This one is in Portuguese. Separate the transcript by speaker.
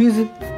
Speaker 1: visit